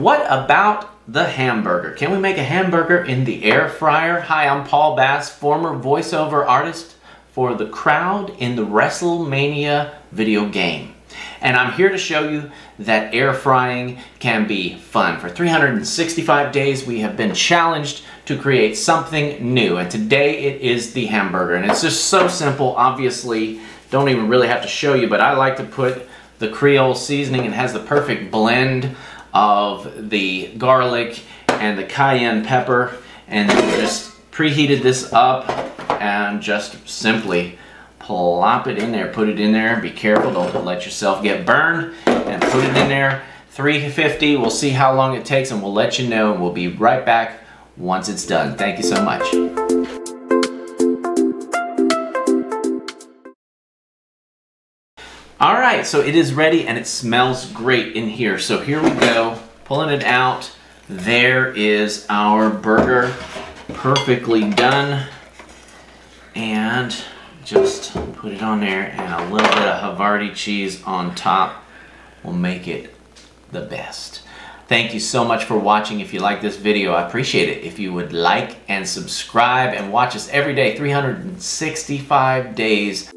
What about the hamburger? Can we make a hamburger in the air fryer? Hi, I'm Paul Bass, former voiceover artist for the crowd in the WrestleMania video game. And I'm here to show you that air frying can be fun. For 365 days, we have been challenged to create something new. And today it is the hamburger. And it's just so simple, obviously. Don't even really have to show you, but I like to put the Creole seasoning. It has the perfect blend of the garlic and the cayenne pepper. And just preheated this up and just simply plop it in there, put it in there, be careful, don't let yourself get burned, and put it in there. 350, we'll see how long it takes and we'll let you know and we'll be right back once it's done. Thank you so much. All right, so it is ready and it smells great in here. So here we go, pulling it out. There is our burger perfectly done. And just put it on there and a little bit of Havarti cheese on top will make it the best. Thank you so much for watching. If you like this video, I appreciate it. If you would like and subscribe and watch us every day, 365 days.